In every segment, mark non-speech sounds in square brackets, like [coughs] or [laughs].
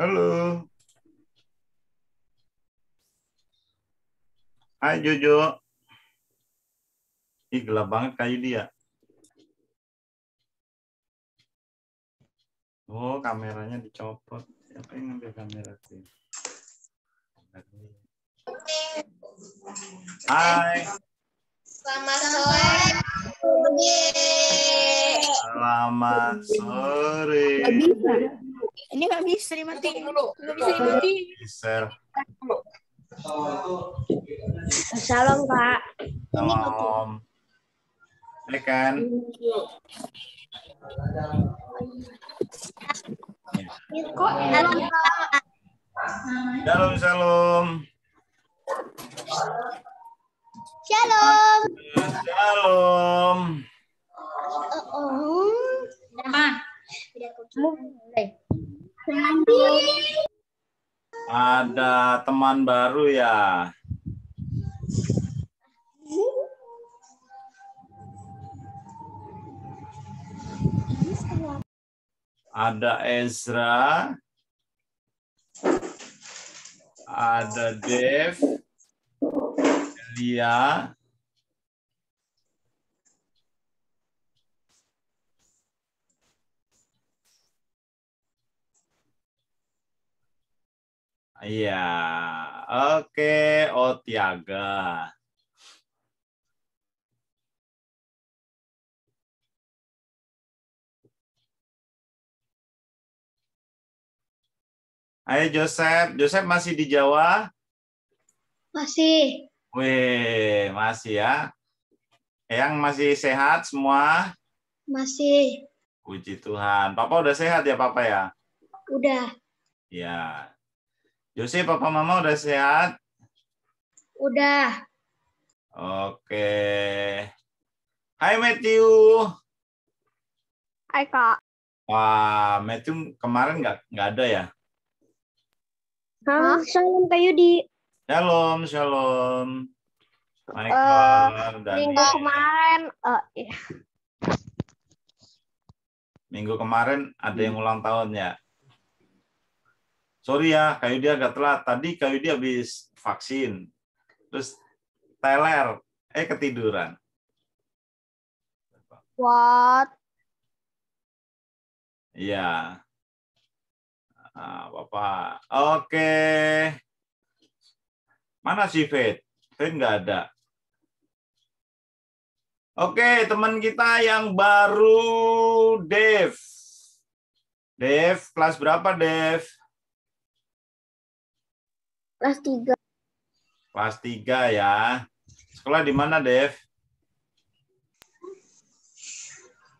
Halo. Hai Jojo. Ih, gelap banget kayu dia. Oh, kameranya dicopot. Siapa yang ngambil kamera sih? Hai. Selamat sore. Selamat sore. Nggak bisa. Ini nggak bisa dimatiin dulu. Nggak bisa dimatiin. Salam Kak. Salam. Ya kan? Kok Shalom, shalom. Shalom. Shalom. Oh. Ah. Ada teman baru ya. Ada Ezra. Ada Dev. Elia. Iya, oke, oh Tiaga. Ayo Joseph, Joseph masih di Jawa? Masih. Wih, masih ya. Yang masih sehat semua? Masih. Puji Tuhan. Papa udah sehat ya, Papa ya? Udah. Ya. Joseph, Papa Mama udah sehat? Udah. Oke. Hai Matthew. Hai Kak. Wah, Matthew kemarin nggak nggak ada ya? Hah? Salam Kak Yudi. Shalom, shalom. Michael dan Minggu kemarin, eh, iya. minggu kemarin ada yang ulang tahun ya. Sorry ya, kayu dia agak telat. Tadi kayu dia habis vaksin. Terus teler, eh ketiduran. what? Iya. Ah, Bapak. Oke. Mana si Faith? Faith nggak ada. Oke, teman kita yang baru, Dev. Dev, kelas berapa, Dev? Kelas 3. Kelas 3 ya. Sekolah di mana, Dev?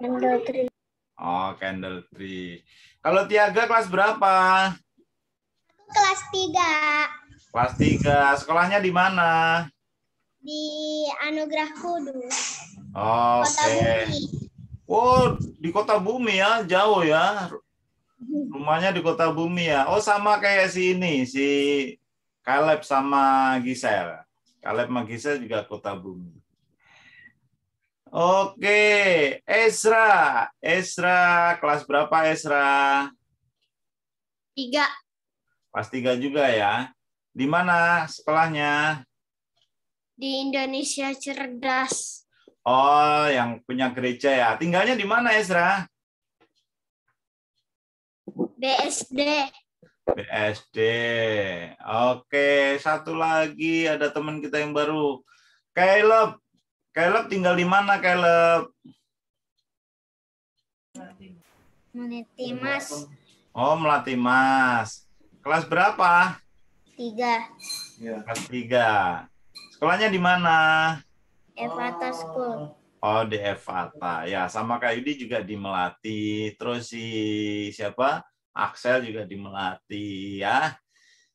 Candle tree. Oh, Candle Tree. Kalau Tiaga kelas berapa? Kelas 3 Kelas 3. Sekolahnya di mana? di Anugerah Kudus. Oke. Kota Bumi. Oh, di kota bumi ya, jauh ya. Rumahnya di kota bumi ya. Oh, sama kayak si ini, si Caleb sama Gisel. Caleb sama Gisel juga kota bumi. Oke, Ezra. Ezra, kelas berapa Ezra? 3 Kelas 3 juga ya. Di mana sekolahnya? di Indonesia Cerdas. Oh, yang punya gereja ya. Tinggalnya di mana Ezra? BSD. BSD. Oke, satu lagi ada teman kita yang baru. Caleb. Caleb tinggal di mana, Caleb? Meniti Mas. Oh, Melati Mas. Kelas berapa? 3 Kelas 3. Sekolahnya di mana? Evata School. Oh, di Evata. Ya, sama Kak Yudi juga di Melati. Terus si siapa? Axel juga di Melati ya.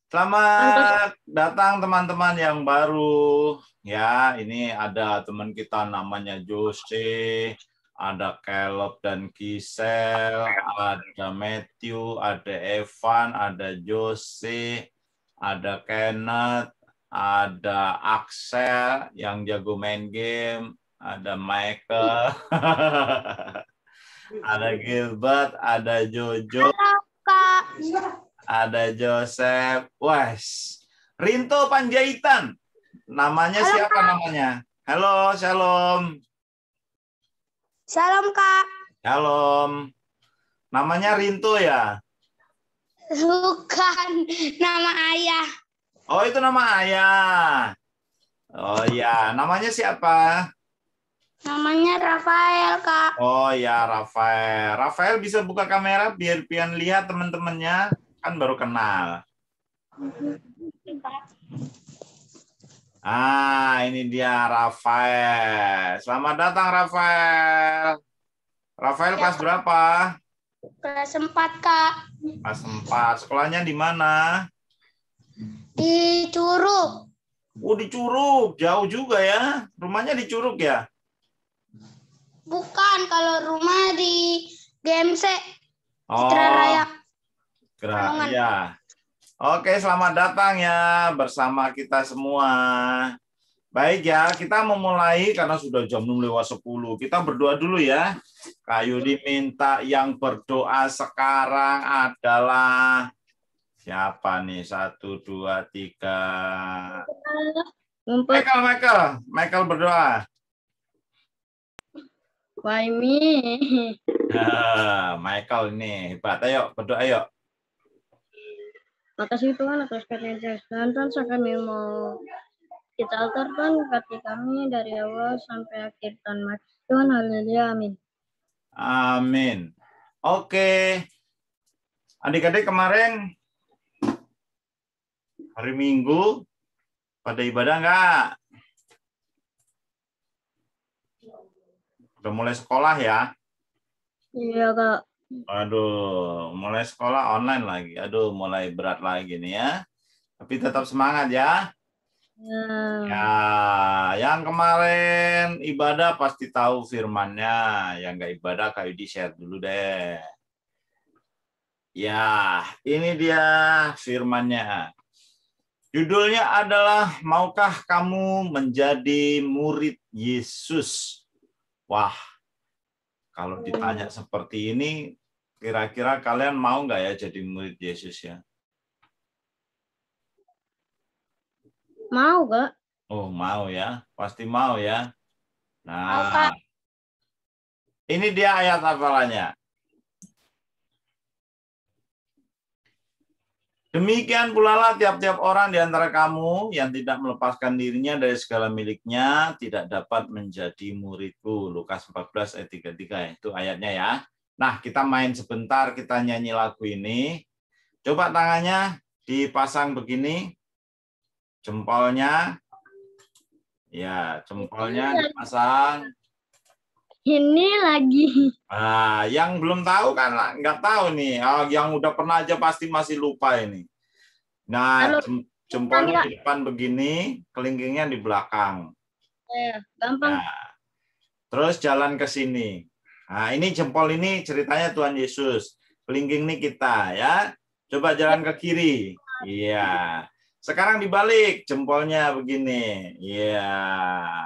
Selamat datang teman-teman yang baru. Ya, ini ada teman kita namanya Jose, ada Caleb dan Gisel, ada Matthew, ada Evan, ada Jose, ada Kenneth, ada Axel yang jago main game, ada Michael, [laughs] ada Gilbert, ada Jojo, Kak. Ada Joseph. Wes. Rinto Panjaitan. Namanya Halo, siapa namanya? Halo, Shalom. Salam kak. Shalom. Namanya Rinto ya? Bukan nama ayah. Oh, itu nama ayah. Oh ya, namanya siapa? Namanya Rafael kak. Oh ya, Rafael. Rafael bisa buka kamera biar pian lihat teman-temannya. Kan baru kenal. Ah, ini dia Rafael. Selamat datang Rafael. Rafael Ya, kelas berapa? Kelas 4 kak. Kelas 4. Sekolahnya di mana? Di Curug. Oh, di Curug. Jauh juga ya. Rumahnya di Curug ya? Bukan kalau rumah di GMC. Oh, Citra Raya. Pekalongan. iya. Oke, selamat datang ya bersama kita semua. Baik ya, kita memulai karena sudah jam 6 lewat 10. Kita berdoa dulu ya. Kayu diminta yang berdoa sekarang adalah siapa nih? Satu, dua, tiga. Michael, Michael. Michael berdoa. Why me? [laughs] Ah, Michael ini hebat. Ayo, berdoa yuk. Makasih Tuhan atas karunia dan Tuhan kami mau kita altarkan hati kami dari awal sampai akhir Makasih Tuhan haleluya amin. Amin. Oke. Adik-adik kemarin hari Minggu pada ibadah enggak? Udah mulai sekolah ya? Iya kak. Aduh, mulai sekolah online lagi. Aduh, mulai berat lagi nih ya. Tapi tetap semangat ya. Ya. Ya, yang kemarin ibadah pasti tahu firmannya. Yang nggak ibadah kayu di share dulu deh. Ya, ini dia firmannya. Judulnya adalah Maukah kamu menjadi murid Yesus? Wah, kalau ditanya seperti ini, kira-kira kalian mau nggak ya jadi murid Yesus ya? Mau kak? Oh, mau ya. Pasti mau ya. Mau. Nah, ini dia ayat hafalannya. Demikian pula lah tiap-tiap orang di antara kamu yang tidak melepaskan dirinya dari segala miliknya tidak dapat menjadi muridku. Lukas 14 ayat 33 itu ayatnya ya. Nah, kita main sebentar, kita nyanyi lagu ini. Coba tangannya dipasang begini. Jempolnya Ya, jempolnya dipasang. Ini lagi. Nah, yang belum tahu kan nggak tahu nih. Oh, yang udah pernah aja pasti masih lupa ini. Nah, jem- jempolnya di depan begini, kelingkingnya di belakang. Ya, gampang. Nah, terus jalan ke sini. Nah, ini jempol ini ceritanya Tuhan Yesus. Kelingking ini kita ya. Coba jalan ke kiri. Iya. Sekarang dibalik jempolnya begini. Iya.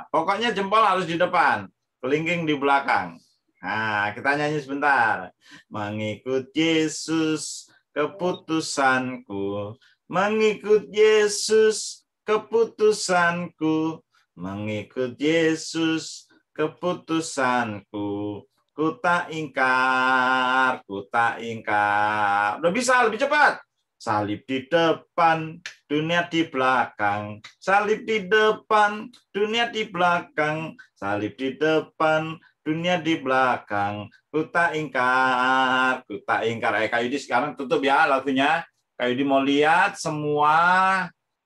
Pokoknya jempol harus di depan, kelingking di belakang. Nah, kita nyanyi sebentar. Mengikut Yesus keputusanku. Mengikut Yesus keputusanku. Mengikut Yesus keputusanku. Ku tak ingkar, ku tak ingkar. Udah bisa lebih cepat. Salib di depan, dunia di belakang. Salib di depan, dunia di belakang. Salib di depan, dunia di belakang. Ku tak ingkar, ku tak ingkar. Eh, Kayudi sekarang tutup ya lagunya. Kayudi mau lihat semua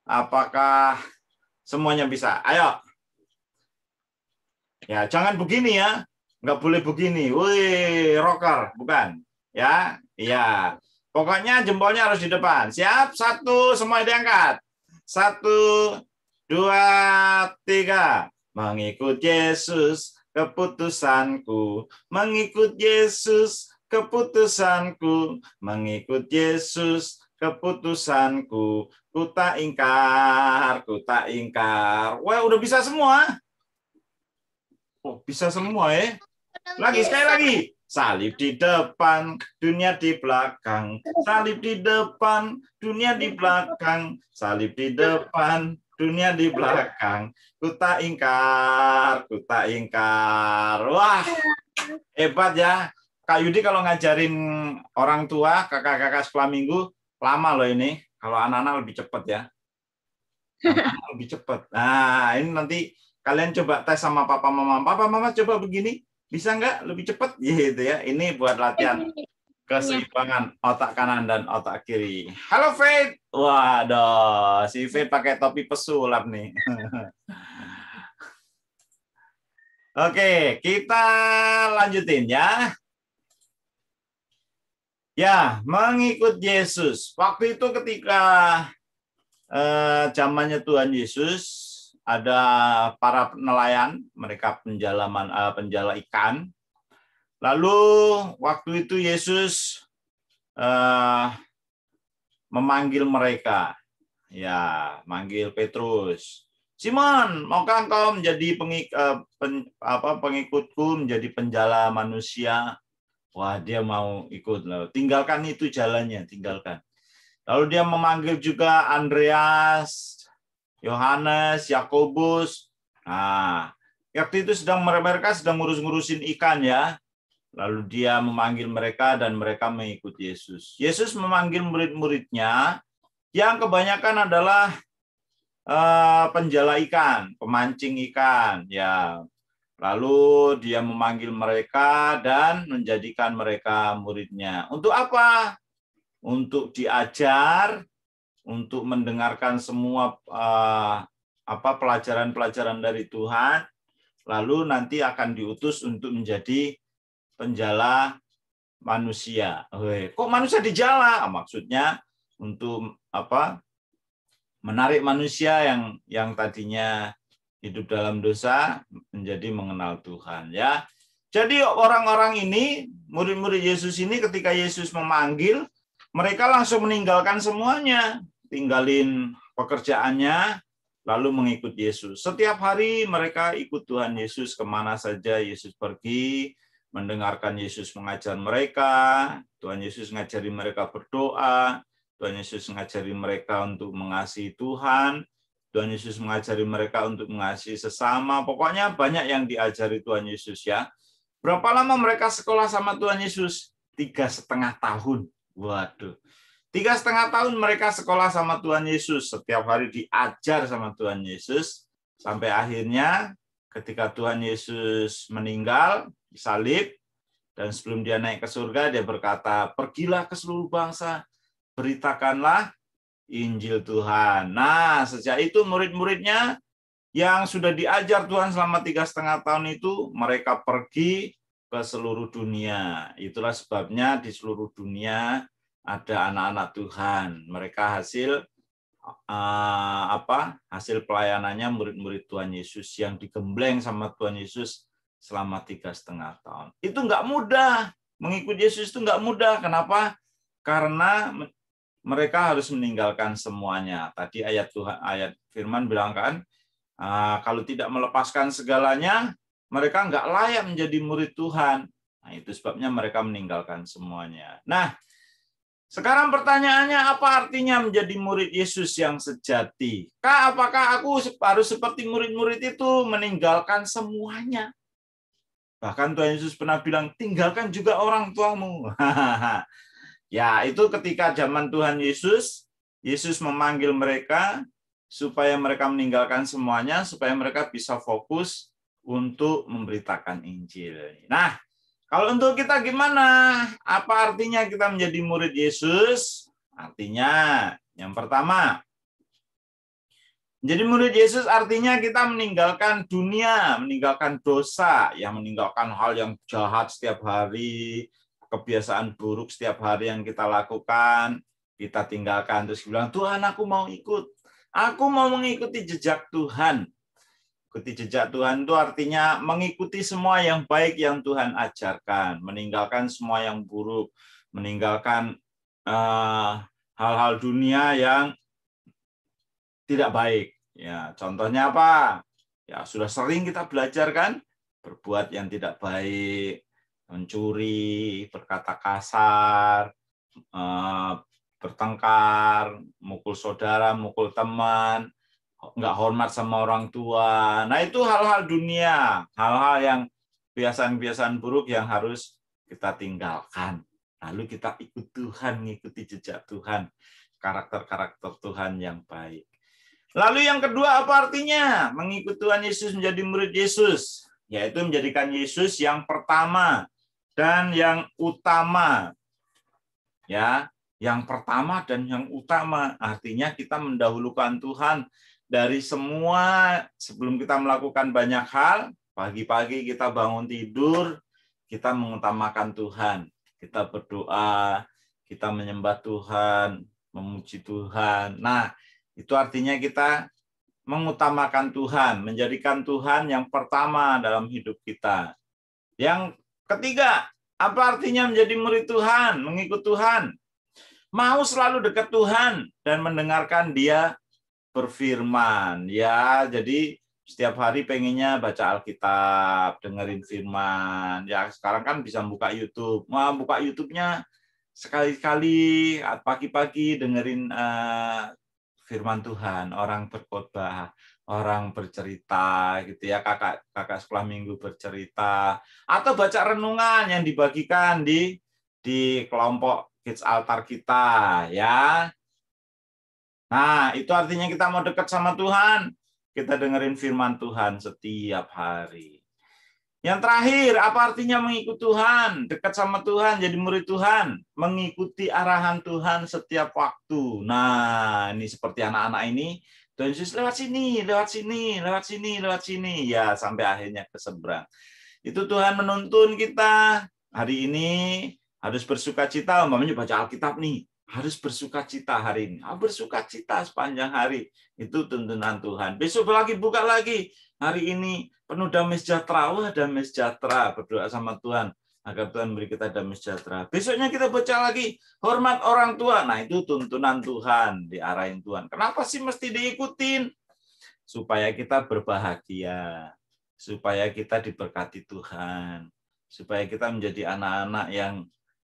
apakah semuanya bisa. Ayo. Ya, jangan begini ya. Nggak boleh begini. Wih, rocker, bukan. Ya, iya. Pokoknya jempolnya harus di depan. Siap? Satu, semua diangkat. Satu, dua, tiga. Mengikut Yesus, keputusanku. Mengikut Yesus, keputusanku. Mengikut Yesus, keputusanku. Ku tak ingkar, ku tak ingkar. Wah, udah bisa semua. Oh, bisa semua ya. Lagi, sekali lagi. Salib di depan, dunia di belakang. Salib di depan, dunia di belakang. Salib di depan, dunia di belakang. Kuta ingkar, kuta ingkar. Wah, hebat ya. Kak Yudi kalau ngajarin orang tua, kakak-kakak sekolah minggu, lama loh ini. Kalau anak-anak lebih cepat ya. Anak-anak lebih cepat. Nah, ini nanti kalian coba tes sama papa mama. Papa mama coba begini, bisa nggak lebih cepat? [laughs] Gitu ya. Ini buat latihan keseimbangan otak kanan dan otak kiri. Halo Faith. Waduh si Faith pakai topi pesulap nih. [laughs] Oke, kita lanjutin ya. Ya, mengikut Yesus. Waktu itu ketika eh, zamannya Tuhan Yesus, ada para nelayan, mereka penjalaman uh, penjala ikan. Lalu waktu itu Yesus uh, memanggil mereka, ya, manggil Petrus. Simon, maukah engkau menjadi pengik, uh, pen, apa, pengikutku, menjadi penjala manusia? Wah, dia mau ikut. Tinggalkan itu jalannya, tinggalkan. Lalu dia memanggil juga Andreas, Yohanes, Yakobus. Nah, waktu itu sedang mereka sedang ngurus-ngurusin ikan ya. Lalu dia memanggil mereka dan mereka mengikuti Yesus. Yesus memanggil murid-muridnya yang kebanyakan adalah uh, penjala ikan, pemancing ikan, ya. Lalu dia memanggil mereka dan menjadikan mereka muridnya. Untuk apa? Untuk diajar untuk mendengarkan semua uh, apa pelajaran-pelajaran dari Tuhan, lalu nanti akan diutus untuk menjadi penjala manusia. Kok manusia dijala? Maksudnya untuk apa? Menarik manusia yang yang tadinya hidup dalam dosa menjadi mengenal Tuhan ya. Jadi orang-orang ini, murid-murid Yesus ini ketika Yesus memanggil, mereka langsung meninggalkan semuanya tinggalin pekerjaannya, lalu mengikut Yesus. Setiap hari mereka ikut Tuhan Yesus ke mana saja Yesus pergi, mendengarkan Yesus mengajar mereka, Tuhan Yesus ngajari mereka berdoa, Tuhan Yesus ngajari mereka untuk mengasihi Tuhan, Tuhan Yesus mengajari mereka untuk mengasihi sesama. Pokoknya banyak yang diajari Tuhan Yesus ya. Berapa lama mereka sekolah sama Tuhan Yesus? Tiga setengah tahun. Waduh. Tiga setengah tahun mereka sekolah sama Tuhan Yesus. Setiap hari diajar sama Tuhan Yesus. Sampai akhirnya ketika Tuhan Yesus meninggal, disalib, dan sebelum dia naik ke surga, dia berkata, pergilah ke seluruh bangsa, beritakanlah Injil Tuhan. Nah, sejak itu murid-muridnya yang sudah diajar Tuhan selama tiga setengah tahun itu, mereka pergi ke seluruh dunia. Itulah sebabnya di seluruh dunia ada anak-anak Tuhan. Mereka hasil uh, apa? Hasil pelayanannya murid-murid Tuhan Yesus yang digembleng sama Tuhan Yesus selama tiga setengah tahun. Itu nggak mudah. Mengikuti Yesus itu nggak mudah. Kenapa? Karena mereka harus meninggalkan semuanya. Tadi ayat Tuhan, ayat Firman bilang kan, uh, kalau tidak melepaskan segalanya, mereka nggak layak menjadi murid Tuhan. Nah, itu sebabnya mereka meninggalkan semuanya. Nah, sekarang pertanyaannya apa artinya menjadi murid Yesus yang sejati? Kak, apakah aku harus seperti murid-murid itu meninggalkan semuanya? Bahkan Tuhan Yesus pernah bilang, tinggalkan juga orang tuamu. [laughs] ya, itu ketika zaman Tuhan Yesus, Yesus memanggil mereka supaya mereka meninggalkan semuanya, supaya mereka bisa fokus untuk memberitakan Injil. Nah, kalau untuk kita gimana? Apa artinya kita menjadi murid Yesus? Artinya, yang pertama, menjadi murid Yesus artinya kita meninggalkan dunia, meninggalkan dosa, yang meninggalkan hal yang jahat setiap hari, kebiasaan buruk setiap hari yang kita lakukan, kita tinggalkan terus bilang Tuhan aku mau ikut, aku mau mengikuti jejak Tuhan. Ikuti jejak Tuhan itu artinya mengikuti semua yang baik yang Tuhan ajarkan, meninggalkan semua yang buruk, meninggalkan eh, hal-hal uh, dunia yang tidak baik. Ya, contohnya apa? Ya, sudah sering kita belajar kan berbuat yang tidak baik, mencuri, berkata kasar, eh, bertengkar, mukul saudara, mukul teman, nggak hormat sama orang tua. Nah itu hal-hal dunia, hal-hal yang kebiasaan-kebiasaan buruk yang harus kita tinggalkan. Lalu kita ikut Tuhan, mengikuti jejak Tuhan, karakter-karakter Tuhan yang baik. Lalu yang kedua apa artinya? Mengikut Tuhan Yesus menjadi murid Yesus, yaitu menjadikan Yesus yang pertama dan yang utama. Ya, yang pertama dan yang utama artinya kita mendahulukan Tuhan dari semua sebelum kita melakukan banyak hal, pagi-pagi kita bangun tidur, kita mengutamakan Tuhan. Kita berdoa, kita menyembah Tuhan, memuji Tuhan. Nah, itu artinya kita mengutamakan Tuhan, menjadikan Tuhan yang pertama dalam hidup kita. Yang ketiga, apa artinya menjadi murid Tuhan, mengikut Tuhan? Mau selalu dekat Tuhan dan mendengarkan Dia berfirman. Ya, jadi setiap hari pengennya baca Alkitab, dengerin firman. Ya, sekarang kan bisa buka YouTube. Mau buka YouTube-nya sekali-kali pagi-pagi dengerin uh, firman Tuhan, orang berkhotbah, orang bercerita gitu ya, kakak kakak sekolah minggu bercerita atau baca renungan yang dibagikan di di kelompok kids altar kita ya. Nah, itu artinya kita mau dekat sama Tuhan, kita dengerin firman Tuhan setiap hari. Yang terakhir, apa artinya mengikut Tuhan? Dekat sama Tuhan, jadi murid Tuhan. Mengikuti arahan Tuhan setiap waktu. Nah, ini seperti anak-anak ini. Tuhan Yesus lewat sini, lewat sini, lewat sini, lewat sini. Ya, sampai akhirnya ke seberang. Itu Tuhan menuntun kita. Hari ini harus bersuka cita. Umpamanya baca Alkitab nih. Harus bersuka cita hari ini. Ah, bersuka cita sepanjang hari. Itu tuntunan Tuhan. Besok lagi buka lagi. Hari ini penuh damai sejahtera. Wah, damai sejahtera. Berdoa sama Tuhan agar Tuhan beri kita damai sejahtera. Besoknya kita baca lagi hormat orang tua. Nah, itu tuntunan Tuhan, diarahin Tuhan. Kenapa sih mesti diikutin? Supaya kita berbahagia, supaya kita diberkati Tuhan, supaya kita menjadi anak-anak yang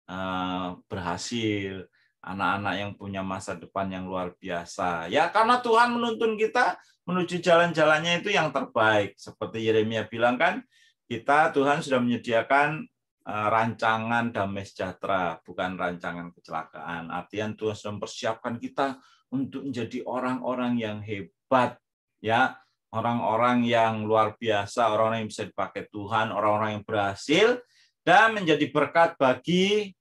uh, berhasil, anak-anak yang punya masa depan yang luar biasa. Ya, karena Tuhan menuntun kita menuju jalan-jalannya itu yang terbaik. Seperti Yeremia bilang kan, kita Tuhan sudah menyediakan eh, rancangan damai sejahtera, bukan rancangan kecelakaan. Artinya Tuhan sudah mempersiapkan kita untuk menjadi orang-orang yang hebat, ya, orang-orang yang luar biasa, orang-orang yang bisa dipakai Tuhan, orang-orang yang berhasil dan menjadi berkat bagi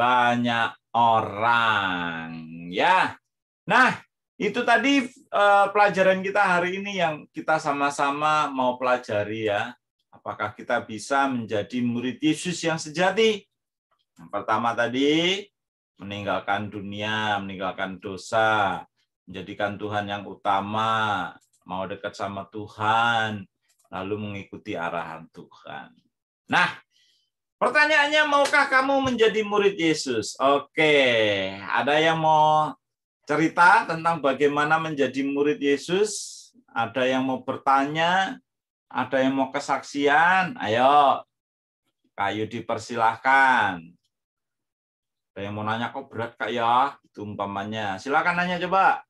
banyak orang, ya. Nah, itu tadi uh, pelajaran kita hari ini yang kita sama-sama mau pelajari ya. Apakah kita bisa menjadi murid Yesus yang sejati? Yang pertama tadi meninggalkan dunia, meninggalkan dosa, menjadikan Tuhan yang utama, mau dekat sama Tuhan, lalu mengikuti arahan Tuhan. Nah, pertanyaannya maukah kamu menjadi murid Yesus? Oke, ada yang mau cerita tentang bagaimana menjadi murid Yesus. Ada yang mau bertanya, ada yang mau kesaksian. Ayo, kayu dipersilahkan. Ada yang mau nanya kok berat kak ya, itu umpamanya. Silakan nanya coba.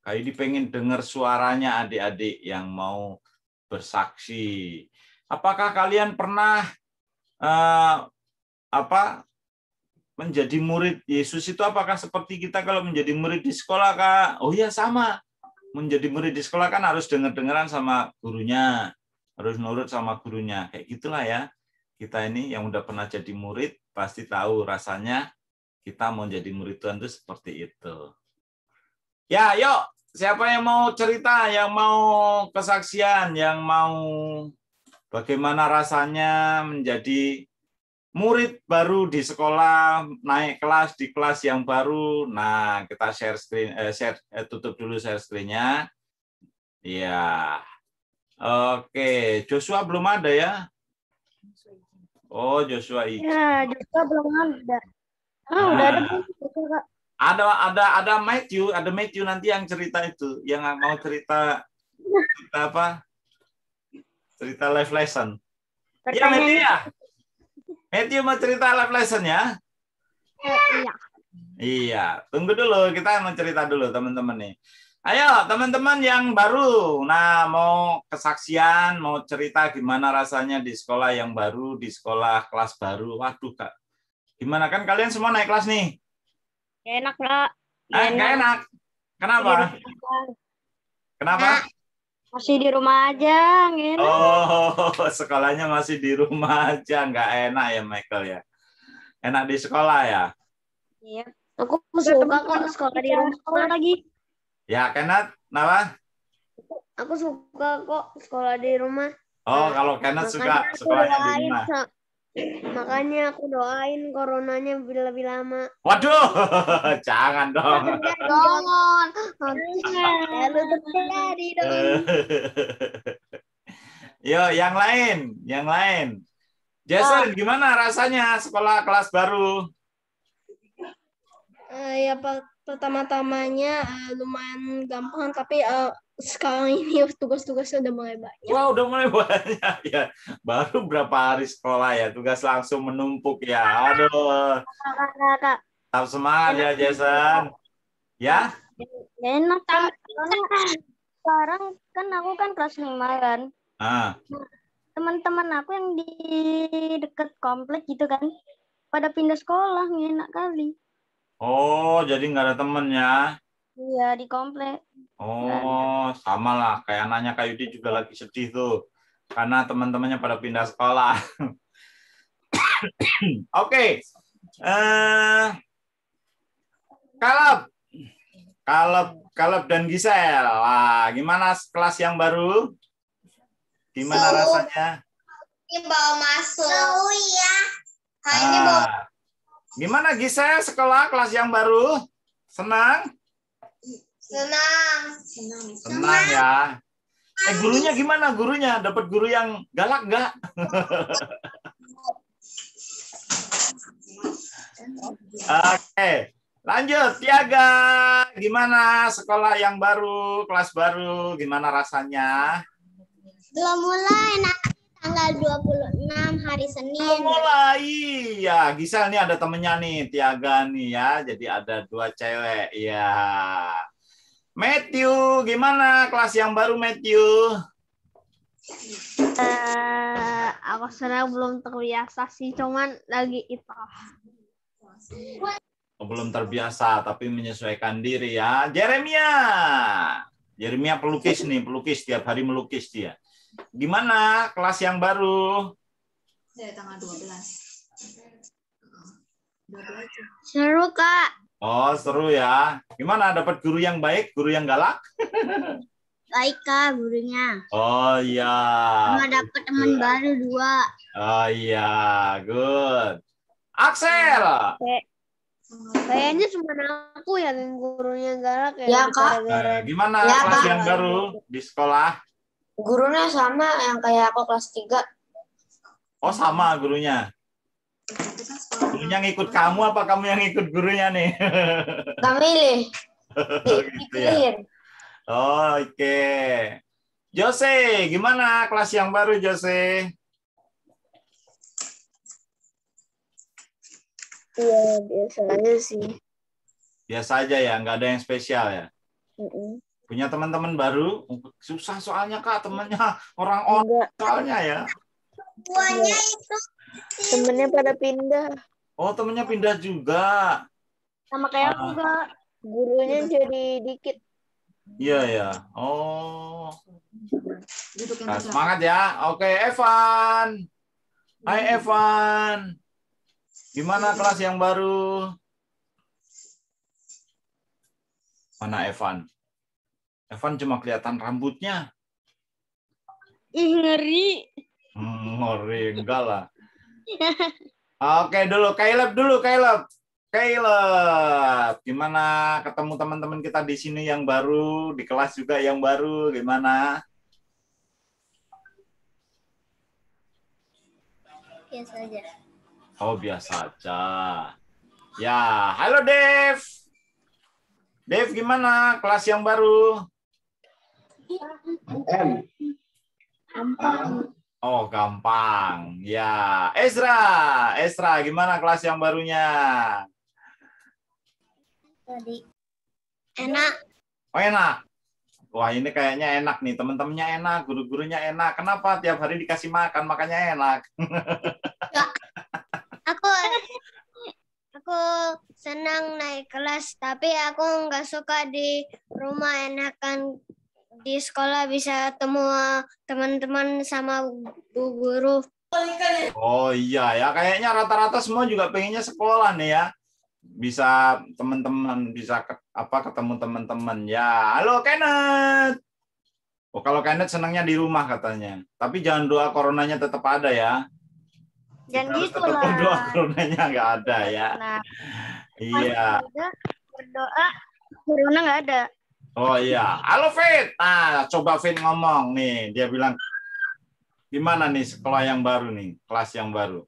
Kayu dipengen dengar suaranya adik-adik yang mau bersaksi. Apakah kalian pernah uh, apa menjadi murid Yesus itu apakah seperti kita kalau menjadi murid di sekolah kak? Oh iya sama. Menjadi murid di sekolah kan harus dengar-dengaran sama gurunya, harus nurut sama gurunya. Kayak gitulah ya. Kita ini yang udah pernah jadi murid pasti tahu rasanya kita mau jadi murid Tuhan itu seperti itu. Ya, yuk. Siapa yang mau cerita, yang mau kesaksian, yang mau bagaimana rasanya menjadi murid baru di sekolah naik kelas di kelas yang baru. Nah, kita share screen eh, share eh, tutup dulu share screen-nya. Iya. Oke, Joshua belum ada ya? Oh, Joshua itu. Ya, Joshua belum ada. Ah, nah, udah ada Kak. Ada ada ada Matthew, ada Matthew nanti yang cerita itu, yang mau cerita [laughs] cerita apa? Cerita live lesson. Iya, Matthew ya. Matthew mau cerita live lesson ya? Eh, iya. Iya, tunggu dulu. Kita mau cerita dulu teman-teman nih. Ayo teman-teman yang baru, nah mau kesaksian, mau cerita gimana rasanya di sekolah yang baru, di sekolah kelas baru. Waduh kak, gimana kan kalian semua naik kelas nih? Enak, Kak. Eh, nggak enak. Kenapa? Kenapa? Masih di rumah aja, nggak enak. Oh, [laughs] sekolahnya masih di rumah aja, nggak enak ya Michael ya. Enak di sekolah ya. Iya. Aku suka kok sekolah di Sekolah rumah. lagi. Ya, Kenneth, kenapa? Aku suka kok sekolah di rumah. Oh, kalau Kenneth suka sekolahnya di rumah. Makanya aku doain coronanya lebih lama. Waduh, [laughs] jangan dong. Jangan. [laughs] Lalu terjadi dong. [laughs] Yo, yang lain, yang lain. Jason, gimana rasanya sekolah kelas baru? Eh, ya pe- pertama-tamanya eh, lumayan gampang tapi eh, sekarang ini [laughs] tugas-tugasnya udah mulai banyak. Wah, udah mulai [laughs] banyak ya. Baru berapa hari sekolah ya, tugas langsung menumpuk ya. Aduh, Kakak, tetap semangat ya, Jason. Ya? Enak. Kan. Soalnya sekarang kan aku kan kelas lima kan. Ah, Teman-teman aku yang di deket komplek gitu kan. Pada pindah sekolah, enak kali. oh, jadi nggak ada temen ya? Iya, di komplek. Oh, sama lah. Kayak anaknya Kak Yudi juga lagi sedih tuh. Karena teman-temannya pada pindah sekolah. [coughs] Oke. Eh, Kaleb. Kaleb, Kaleb dan Gisel. Wah, gimana kelas yang baru? Gimana Seru. rasanya? Ini bawa masuk. Oh iya. Hari ini bawa Ah, gimana Gisel sekolah kelas yang baru? Senang? senang. Senang ya. Eh gurunya gimana gurunya? Dapat guru yang galak nggak? [laughs] Oke, lanjut Tiaga. Gimana sekolah yang baru, kelas baru, gimana rasanya? Belum mulai nanti tanggal 26 hari Belum Senin. mulai. Iya, Gisel nih ada temennya nih, Tiaga nih ya. Jadi ada dua cewek. Iya. Matthew, gimana kelas yang baru Matthew? Eh, aku sebenarnya belum terbiasa sih, cuman lagi itu. Oh, belum terbiasa tapi menyesuaikan diri ya. Jeremia. Jeremia pelukis nih, pelukis tiap hari melukis dia. Gimana kelas yang baru? Saya tanggal 12. 12. Seru, Kak. Oh, seru ya. Gimana dapat guru yang baik, guru yang galak? [laughs] Baik, Kak, gurunya. Oh iya. Sama dapet teman baru dua. Oh iya, good. Axel. Kayaknya cuma aku ya yang gurunya galak ya. Ya, Kak. gara-gara Eh, gimana Ya, kelas Kak. yang baru di sekolah? Gurunya sama yang kayak aku kelas 3. Oh, sama gurunya. Gurunya ngikut kamu apa kamu yang ngikut gurunya nih? [laughs] Gak milih. Oh, gitu ya. Oh, Oke. Jose, gimana kelas yang baru Jose? Iya, biasa aja sih. Biasa aja ya, nggak ada yang spesial ya. Mm-mm. Punya teman-teman baru? Susah soalnya kak, temannya [laughs] orang-orang Enggak, soalnya ya. Semuanya itu temennya pada pindah. Oh, temennya pindah juga. Sama kayak aku, Ah. Kak. Gurunya jadi dikit. Iya ya. Oh, nah, semangat ya. Oke, Evan. Hai Evan. Gimana kelas yang baru? Mana Evan? Evan cuma kelihatan rambutnya. Ih, ngeri. Hmm, ngeri, enggak lah. Oke dulu, Caleb dulu, Caleb. Caleb, gimana ketemu teman-teman kita di sini yang baru, di kelas juga yang baru, gimana? biasa aja. Oh, biasa aja. Ya, halo Dev. Dev, gimana kelas yang baru? Oh, gampang. Ya, Ezra. Ezra, gimana kelas yang barunya? Tadi. Enak. Oh, enak. Wah, ini kayaknya enak nih. Teman-temannya enak, guru-gurunya enak. Kenapa tiap hari dikasih makan, makanya enak? [laughs] Aku aku senang naik kelas, tapi aku nggak suka di rumah enakan di sekolah bisa ketemu teman-teman sama bu guru. Oh iya ya, kayaknya rata-rata semua juga pengennya sekolah nih ya. Bisa teman-teman, bisa ke- apa ketemu teman-teman. Ya, halo Kenneth. Oh, kalau Kenneth senangnya di rumah katanya. Tapi jangan doa coronanya tetap ada ya. Dan gitu lah. berdoa coronanya nggak ada ya. Nah, Iya. berdoa corona nggak ada. Oh iya. Halo Fit. Nah, coba Fit ngomong nih. Dia bilang gimana nih sekolah yang baru nih, kelas yang baru.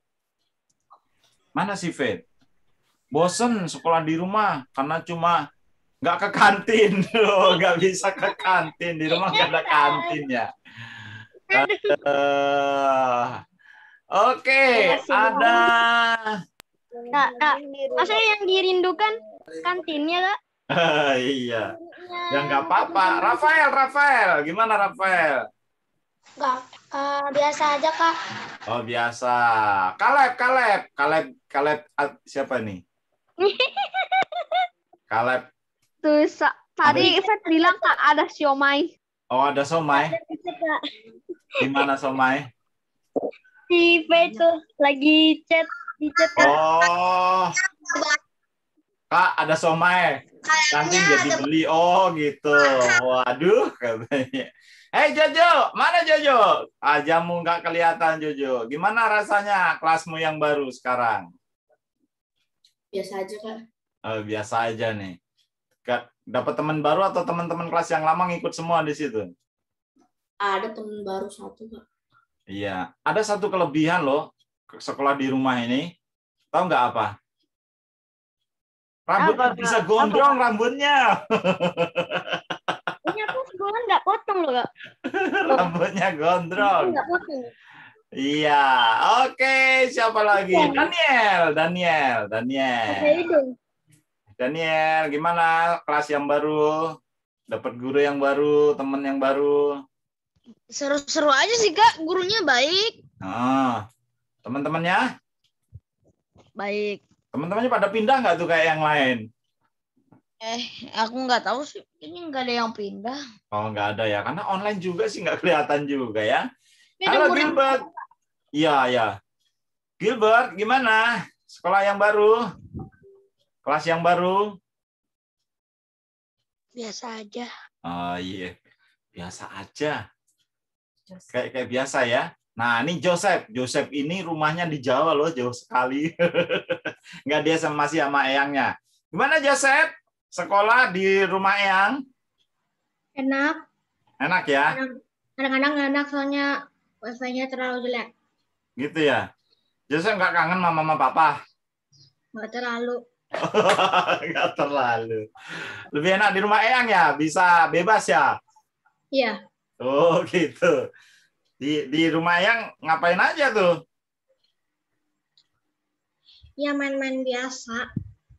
Mana sih Fit? Bosen sekolah di rumah karena cuma nggak ke kantin [laughs] loh, nggak bisa ke kantin di rumah nggak ada kantin ya. Oke, ada Kak, kak, masa yang dirindukan kantinnya kak? [laughs] iya. Ya nggak apa-apa. Rafael, Rafael, gimana Rafael? Enggak, eh, biasa aja kak. Oh biasa. Kaleb, Kaleb, Kaleb, Kaleb ah, siapa nih? [laughs] Kaleb. Tuh, tadi Fat bilang kak ada siomay. Oh ada Somai. Gimana Somai? Si V itu lagi chat di chat kak. Oh. Kak ada Somai. Nanti jadi beli. Oh gitu. Waduh katanya. Hei Jojo, mana Jojo? Ah, jamu nggak kelihatan Jojo. Gimana rasanya kelasmu yang baru sekarang? Biasa aja kak. Oh, biasa aja nih. Gak dapat teman baru atau teman-teman kelas yang lama ngikut semua di situ? Ada temen baru satu kak. Iya, ada satu kelebihan loh sekolah di rumah ini. Tahu nggak apa? Rambutnya Apa, bisa gondrong rambutnya. Ini aku sebulan nggak potong loh kak. [laughs] rambutnya gondrong. Nggak potong. Iya, oke. Siapa lagi? Daniel, Daniel, Daniel. Hidung. Daniel, gimana kelas yang baru? Dapat guru yang baru, teman yang baru? Seru-seru aja sih kak, gurunya baik. Ah, teman-temannya? Baik. Teman-temannya pada pindah nggak tuh kayak yang lain? Eh, aku nggak tahu sih. Ini nggak ada yang pindah. Oh, nggak ada ya. Karena online juga sih nggak kelihatan juga ya. Ada Halo Gilbert. Iya, ya. Gilbert, gimana? Sekolah yang baru? Kelas yang baru? Biasa aja. Oh iya, biasa aja. Kayak kayak biasa ya. Nah, ini Joseph. Joseph ini rumahnya di Jawa loh, jauh sekali. [laughs] Nggak dia sama masih sama Eyangnya. Gimana Joseph? Sekolah di rumah Eyang? Enak. Enak ya? Kadang-kadang nggak enak soalnya wifi-nya terlalu jelek. Gitu ya? Joseph nggak kangen sama mama papa? Nggak terlalu. [laughs] Nggak terlalu. Lebih enak di rumah Eyang ya? Bisa bebas ya? Iya. Oh [laughs] gitu. Di di rumah Eyang ngapain aja tuh? Ya main-main biasa.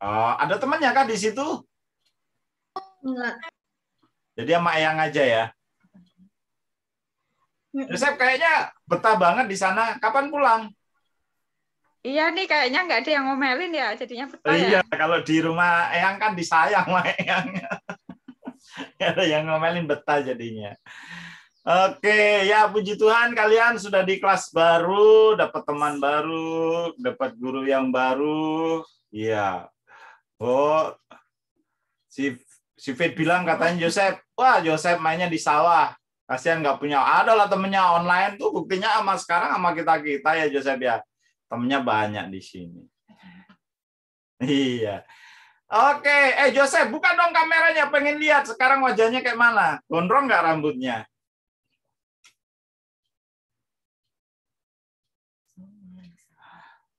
Oh, ada temannya kah di situ? Enggak. Jadi sama Eyang aja ya. Joseph kayaknya betah banget di sana. Kapan pulang? Iya nih kayaknya nggak ada yang ngomelin ya, jadinya betah Oh, ya. iya, kalau di rumah Eyang kan disayang sama Eyang. [laughs] Ada yang ngomelin betah jadinya. Oke, ya puji Tuhan kalian sudah di kelas baru, dapat teman baru, dapat guru yang baru. Iya. Oh, si si Fit bilang katanya Joseph, wah Joseph mainnya di sawah. Kasihan nggak punya. Ada lah temennya online tuh buktinya sama sekarang sama kita kita ya Joseph ya. Temennya banyak di sini. Iya. Oke, eh Joseph, buka dong kameranya, pengen lihat sekarang wajahnya kayak mana. Gondrong nggak rambutnya?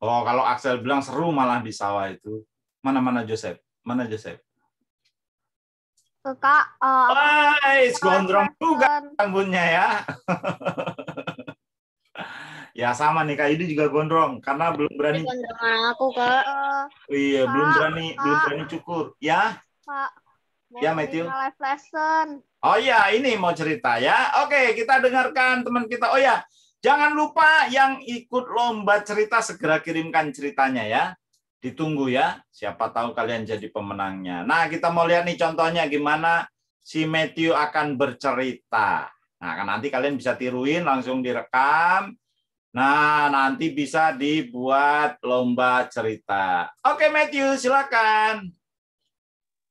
Oh, kalau Axel bilang seru malah di sawah itu. Mana-mana Joseph? Mana Joseph? Kak, eh, Wah, gondrong juga rambutnya ya. [laughs] Ya sama nih Kak Yudi juga gondrong karena belum berani. Gondrongan aku kak. Oh, iya, Kak, belum berani belum Kak. berani cukur. Ya. Pak. Mau Ya, Matthew. live lesson. Oh iya, ini mau cerita ya. Oke, kita dengarkan teman kita. Oh ya, jangan lupa yang ikut lomba cerita segera kirimkan ceritanya ya. Ditunggu ya. Siapa tahu kalian jadi pemenangnya. Nah, kita mau lihat nih contohnya gimana si Matthew akan bercerita. Nah, kan nanti kalian bisa tiruin langsung direkam. Nah, nanti bisa dibuat lomba cerita. Oke, Matthew, silakan.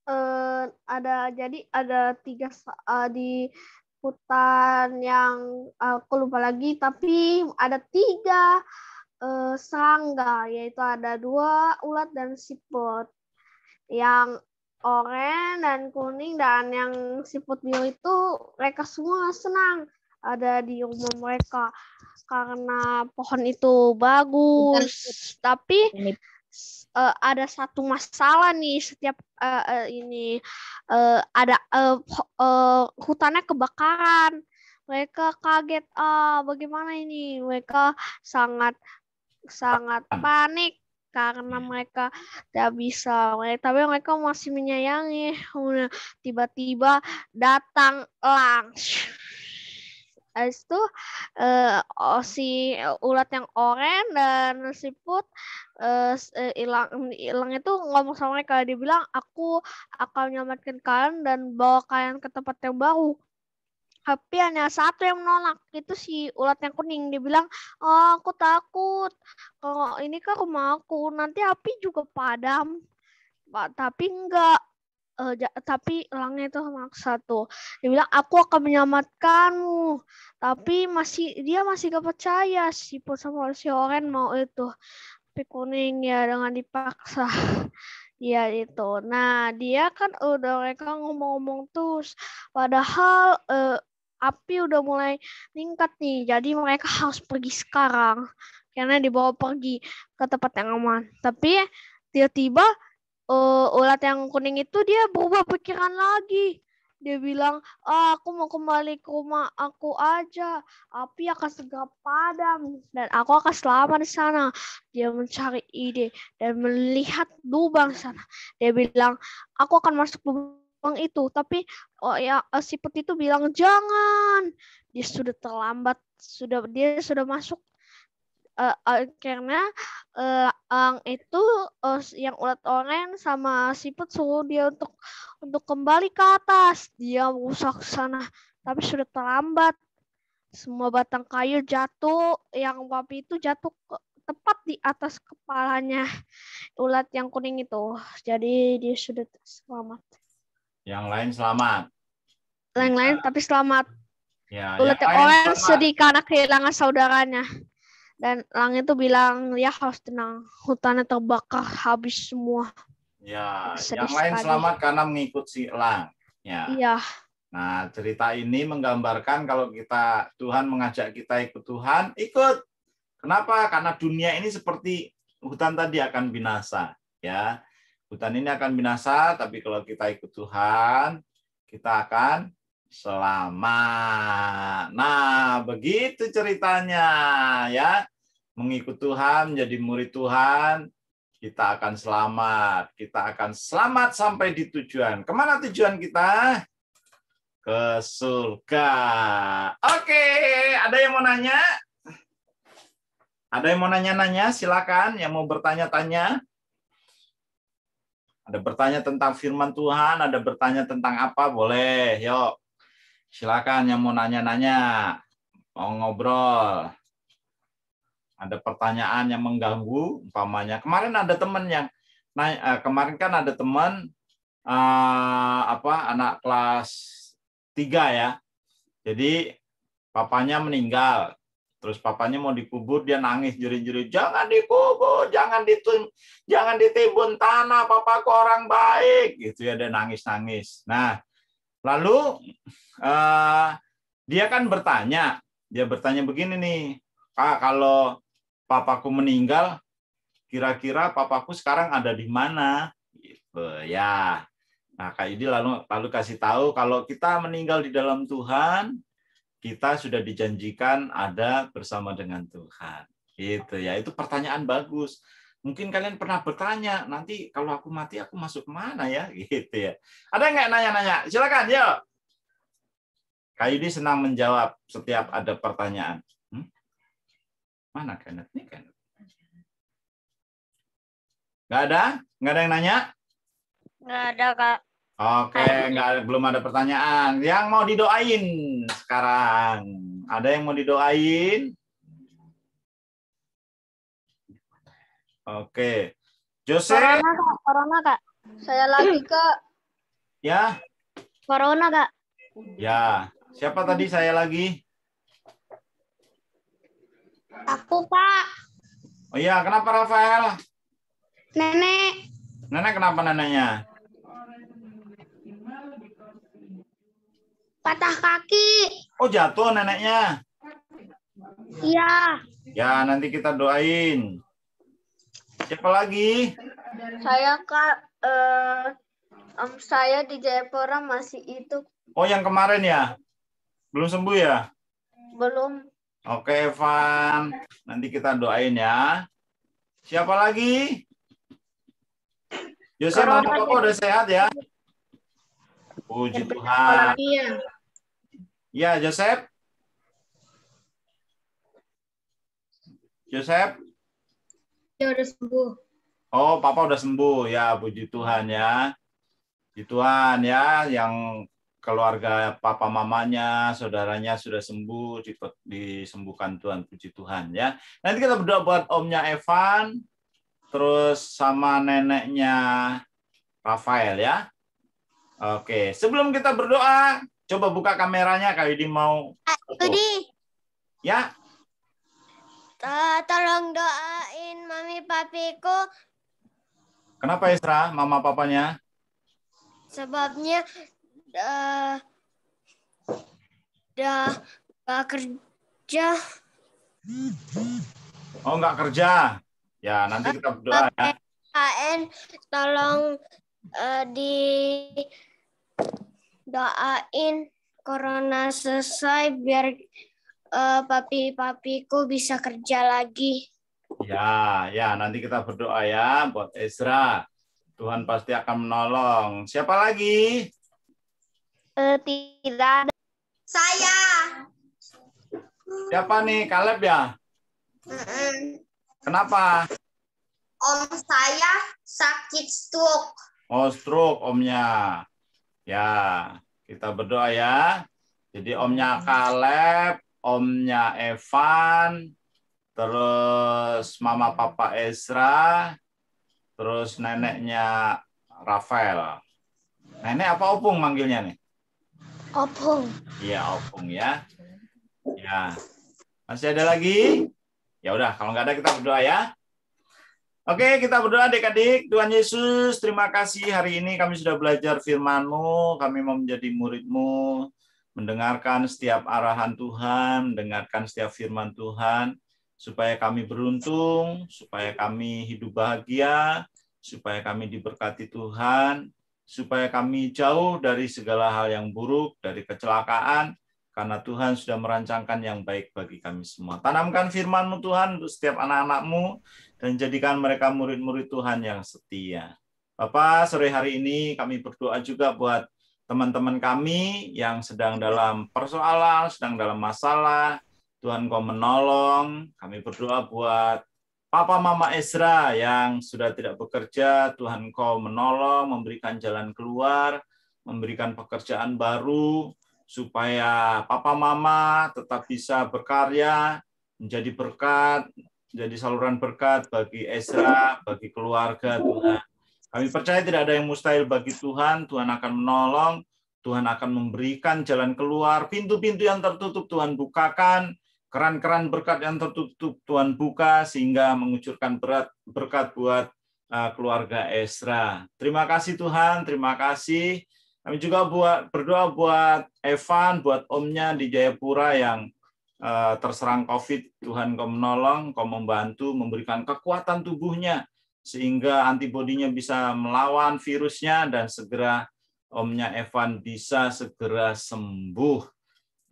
eh ada jadi ada tiga eh, di hutan yang eh, aku lupa lagi tapi ada tiga eh, serangga yaitu ada dua ulat dan siput. Yang oranye dan kuning dan yang siput biru itu mereka semua senang ada di rumah mereka. Karena pohon itu bagus tapi eh, ada satu masalah nih setiap eh, eh, ini eh, ada eh, ho- eh, hutannya kebakaran. Mereka kaget, ah bagaimana ini? Mereka sangat sangat panik karena mereka tidak bisa. Tapi mereka masih menyayangi. Tiba-tiba datang elang. Habis itu eh, oh, si ulat yang oranye dan siput eh eh, ilang ilang itu ngomong sama mereka. Dia bilang aku akan menyelamatkan kalian dan bawa kalian ke tempat yang baru. Tapi hanya satu yang menolak itu si ulat yang kuning. Dia bilang oh aku takut. Kalau ini kan rumah aku nanti api juga padam. Tapi enggak Eh, ja- tapi elangnya itu maksa tuh. Dia bilang aku akan menyelamatkanmu. Tapi masih dia masih gak percaya si Put sama si Oren mau itu tapi kuning ya dengan dipaksa. [laughs] Ya itu. Nah dia kan udah mereka ngomong-ngomong terus. Padahal eh, api udah mulai meningkat nih jadi mereka harus pergi sekarang. Karena dibawa pergi ke tempat yang aman. Tapi tiba-tiba eh, ulat yang kuning itu dia berubah pikiran lagi dia bilang ah, aku mau kembali ke rumah aku aja api akan segera padam dan aku akan selamat di sana. Dia mencari ide dan melihat lubang sana. Dia bilang, aku akan masuk lubang itu. Tapi oh ya eh, siput itu bilang jangan. Dia sudah terlambat. Sudah dia sudah masuk. Eh, eh, karena ang itu eh, yang ulat oranye sama siput suruh dia untuk untuk kembali ke atas. Dia merusak sana, tapi sudah terlambat semua batang kayu jatuh yang papi itu jatuh ke, tepat di atas kepalanya ulat yang kuning itu jadi dia sudah selamat Yang lain selamat. yang lain tapi selamat Ya, ulat yang yang selamat. sedih karena kehilangan saudaranya dan lang itu bilang ya harus tenang hutannya terbakar habis semua Ya, Sedih yang lain sekali. selamat karena mengikut si elang. Ya. iya Nah, cerita ini menggambarkan kalau kita Tuhan mengajak kita ikut Tuhan, ikut. Kenapa? Karena dunia ini seperti hutan tadi akan binasa, ya. Hutan ini akan binasa, tapi kalau kita ikut Tuhan, kita akan selamat. Nah, begitu ceritanya, ya. Mengikut Tuhan, menjadi murid Tuhan, kita akan selamat. Kita akan selamat sampai di tujuan. Ke mana tujuan kita? ke surga. Oke, ada yang mau nanya? Ada yang mau nanya-nanya? Silakan yang mau bertanya-tanya. Ada bertanya tentang firman Tuhan, ada bertanya tentang apa? Boleh, yuk. Silakan yang mau nanya-nanya, mau ngobrol. Ada pertanyaan yang mengganggu, umpamanya. Kemarin ada teman yang, nah, eh, kemarin kan ada teman eh, apa anak kelas tiga ya. Jadi papanya meninggal. Terus papanya mau dikubur, dia nangis jerit-jerit, jangan dikubur, jangan ditun, jangan ditimbun tanah, papaku orang baik, gitu ya, dia nangis-nangis. Nah, lalu eh, dia kan bertanya, dia bertanya begini nih, Kak, kalau papaku meninggal, kira-kira papaku sekarang ada di mana? Gitu ya. Nah, Kak Yudi lalu lalu kasih tahu kalau kita meninggal di dalam Tuhan, kita sudah dijanjikan ada bersama dengan Tuhan. Gitu ya. Itu pertanyaan bagus. Mungkin kalian pernah bertanya, nanti kalau aku mati aku masuk mana ya? [laughs] Gitu ya. Ada nggak nanya-nanya? Silakan, yuk. Kak Yudi senang menjawab setiap ada pertanyaan. Hmm? Mana Kenneth? Ini Kenneth. Nggak ada? Nggak ada yang nanya? Nggak ada, Kak. Oke, nggak ada, belum ada pertanyaan. Yang mau didoain sekarang? Ada yang mau didoain? Oke. Jose, Corona kak, corona kak. Saya lagi kak. ya, Corona kak. ya. Siapa tadi saya lagi? Aku pak. Oh iya, kenapa Rafael? Nenek. Nenek kenapa neneknya? Patah kaki. Oh jatuh neneknya. Iya. Ya nanti kita doain. Siapa lagi? Saya kak. Eh, om saya di Jayapura masih itu Oh yang kemarin ya? Belum sembuh ya? belum. Oke Evan, nanti kita doain ya. Siapa lagi? Yosef, mama papa udah sehat ya? Puji Tuhan. Iya. Ya, Joseph. Joseph. Ya udah sembuh. Oh, papa udah sembuh ya, puji Tuhan ya. Puji Tuhan ya, yang keluarga papa mamanya, saudaranya sudah sembuh, di- disembuhkan Tuhan, puji Tuhan ya. Nanti kita berdoa buat omnya Evan, terus sama neneknya Rafael ya. Oke, sebelum kita berdoa, coba buka kameranya Kak Yudi mau. Jadi, ya. to- tolong doain mami papiku Kenapa Esra, mama papanya? sebabnya dah dah gak kerja. Oh, nggak kerja. Ya, nanti kita berdoa ya. KN tolong eh, di doain corona selesai biar eh, papi-papiku bisa kerja lagi. Ya, ya, nanti kita berdoa ya buat Ezra. Tuhan pasti akan menolong. Siapa lagi? Eh, tidak ada. Saya. Siapa nih? Kaleb ya? Kenapa? Om saya sakit stroke. Oh, stroke omnya. Ya, kita berdoa ya. Jadi omnya Kaleb, omnya Evan, terus mama papa Ezra, terus neneknya Rafael. Nenek apa opung manggilnya nih? Opung. Iya, opung ya. Ya. Masih ada lagi? Ya udah, kalau nggak ada kita berdoa ya. Oke, kita berdoa adik-adik. Tuhan Yesus, terima kasih hari ini kami sudah belajar firman-Mu. Kami mau menjadi murid-Mu, mendengarkan setiap arahan Tuhan, mendengarkan setiap firman Tuhan, supaya kami beruntung, supaya kami hidup bahagia, supaya kami diberkati Tuhan, supaya kami jauh dari segala hal yang buruk, dari kecelakaan, karena Tuhan sudah merancangkan yang baik bagi kami semua. Tanamkan firman-Mu Tuhan untuk setiap anak-anak-Mu, dan jadikan mereka murid-murid Tuhan yang setia. Bapak, sore hari ini kami berdoa juga buat teman-teman kami yang sedang dalam persoalan, sedang dalam masalah. Tuhan kau menolong. Kami berdoa buat Papa Mama Ezra yang sudah tidak bekerja, Tuhan kau menolong, memberikan jalan keluar, memberikan pekerjaan baru, supaya Papa Mama tetap bisa berkarya, menjadi berkat, menjadi saluran berkat bagi Ezra, bagi keluarga Tuhan. Kami percaya tidak ada yang mustahil bagi Tuhan, Tuhan akan menolong, Tuhan akan memberikan jalan keluar, pintu-pintu yang tertutup Tuhan bukakan, keran-keran berkat yang tertutup Tuhan buka sehingga mengucurkan berat berkat buat uh, keluarga Ezra. Terima kasih Tuhan, terima kasih. Kami juga buat berdoa buat Evan, buat omnya di Jayapura yang uh, terserang COVID. Tuhan kau menolong, kau membantu, memberikan kekuatan tubuhnya sehingga antibodinya bisa melawan virusnya dan segera omnya Evan bisa segera sembuh.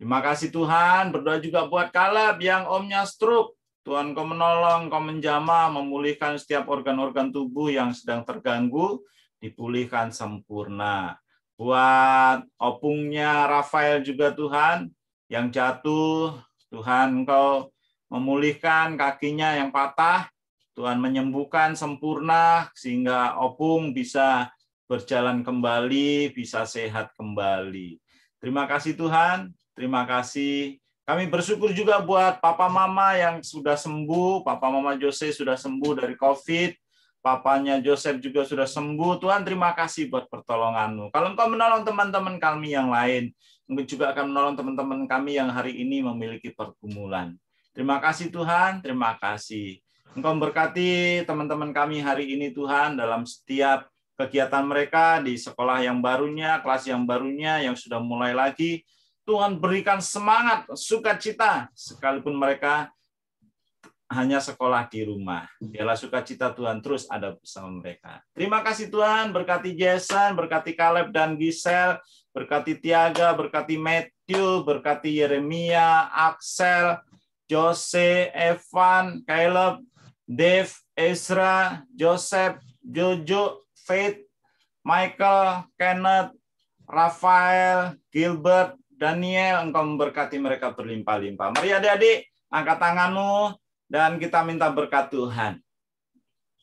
Terima kasih Tuhan. Berdoa juga buat Kaleb yang omnya stroke. Tuhan kau menolong, kau menjama, memulihkan setiap organ-organ tubuh yang sedang terganggu, dipulihkan sempurna. Buat opungnya Rafael juga Tuhan, yang jatuh, Tuhan kau memulihkan kakinya yang patah, Tuhan menyembuhkan sempurna sehingga opung bisa berjalan kembali, bisa sehat kembali. Terima kasih Tuhan, terima kasih. Kami bersyukur juga buat papa mama yang sudah sembuh, papa mama Jose sudah sembuh dari COVID, papanya Joseph juga sudah sembuh. Tuhan terima kasih buat pertolonganmu. Kalau engkau menolong teman-teman kami yang lain, mungkin juga akan menolong teman-teman kami yang hari ini memiliki pergumulan. Terima kasih Tuhan, terima kasih. Engkau memberkati teman-teman kami hari ini Tuhan dalam setiap kegiatan mereka di sekolah yang barunya, kelas yang barunya yang sudah mulai lagi. Tuhan berikan semangat, sukacita sekalipun mereka hanya sekolah di rumah. Biarlah sukacita Tuhan terus ada bersama mereka. Terima kasih Tuhan, berkati Jason, berkati Caleb dan Gisel, berkati Tiaga, berkati Matthew, berkati Yeremia, Axel, Jose, Evan, Caleb, Dave, Ezra, Joseph, Jojo, Faith, Michael, Kenneth, Rafael, Gilbert, Daniel, engkau memberkati mereka berlimpah-limpah. Mari adik-adik, angkat tanganmu dan kita minta berkat Tuhan.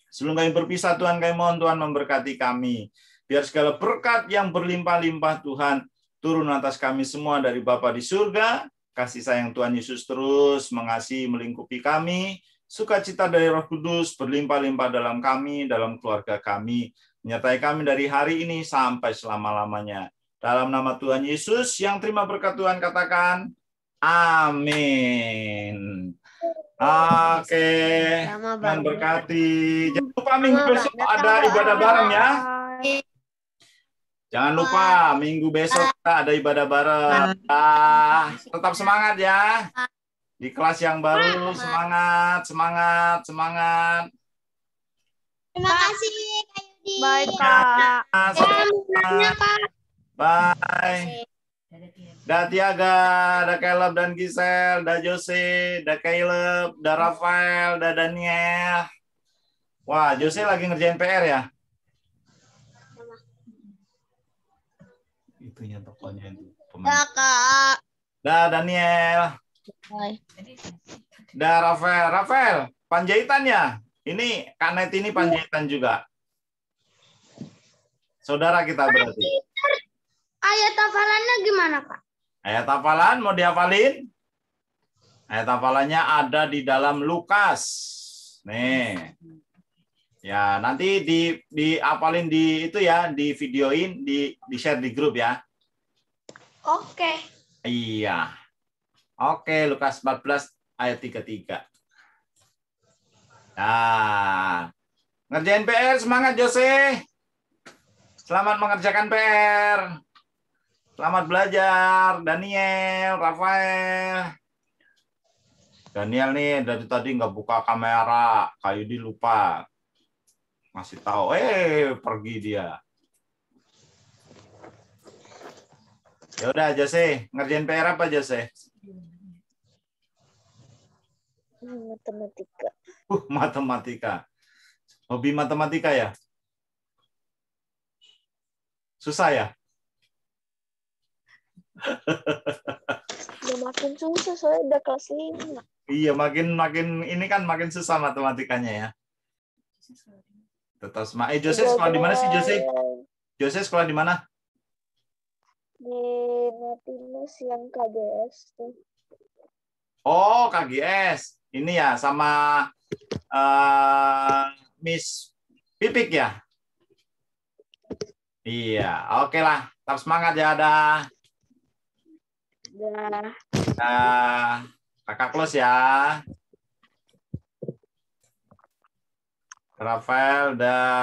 Sebelum kami berpisah, Tuhan kami mohon Tuhan memberkati kami. Biar segala berkat yang berlimpah-limpah Tuhan turun atas kami semua dari Bapa di surga. Kasih sayang Tuhan Yesus terus mengasihi melingkupi kami sukacita dari Roh Kudus berlimpah-limpah dalam kami, dalam keluarga kami, menyertai kami dari hari ini sampai selama-lamanya. Dalam nama Tuhan Yesus yang terima berkat Tuhan katakan amin. Oke, Tuhan berkati. Jangan lupa minggu besok ada ibadah bareng ya. Jangan lupa minggu besok kita ada ibadah bareng. Ah, tetap semangat ya. Di kelas yang baru, semangat, semangat, semangat. Terima kasih, Kak Yudi. Baik, Kak. Kak. Bye. Da Tiaga, da Caleb dan Gisel, da Jose, da Caleb, da Rafael, da Daniel. Wah, Jose lagi ngerjain PR ya? Itunya tokonya itu. Ya, Kak. Da Daniel. Da Rafael, Rafael, panjaitan ya? Ini Kak Net ini panjaitan juga. Saudara kita berarti. Ayat hafalannya gimana, Kak? Ayat hafalan mau dihafalin? Ayat hafalannya ada di dalam Lukas. Nih. Ya, nanti di dihafalin di itu ya, di videoin, di di share di grup ya. Oke. Iya. Oke, Lukas 14 ayat 33. Nah, ngerjain PR semangat Jose. Selamat mengerjakan PR. Selamat belajar Daniel, Rafael. Daniel nih dari tadi nggak buka kamera, kayu di lupa. Masih tahu, eh pergi dia. Ya udah Jose, ngerjain PR apa Jose? Matematika. Uh, matematika. Hobi matematika ya? Susah ya? Udah makin susah soalnya udah kelas 5. Iya, makin makin ini kan makin susah matematikanya ya. Tetap semangat. Eh, Jose sekolah di mana sih Jose? Jose sekolah di mana? Di Martinus yang tuh. Oh, KGS. Ini ya sama eh, Miss Pipik ya? Iya, oke lah. Tetap semangat ya, dah. Dah. Dah. Kakak close ya. Rafael dan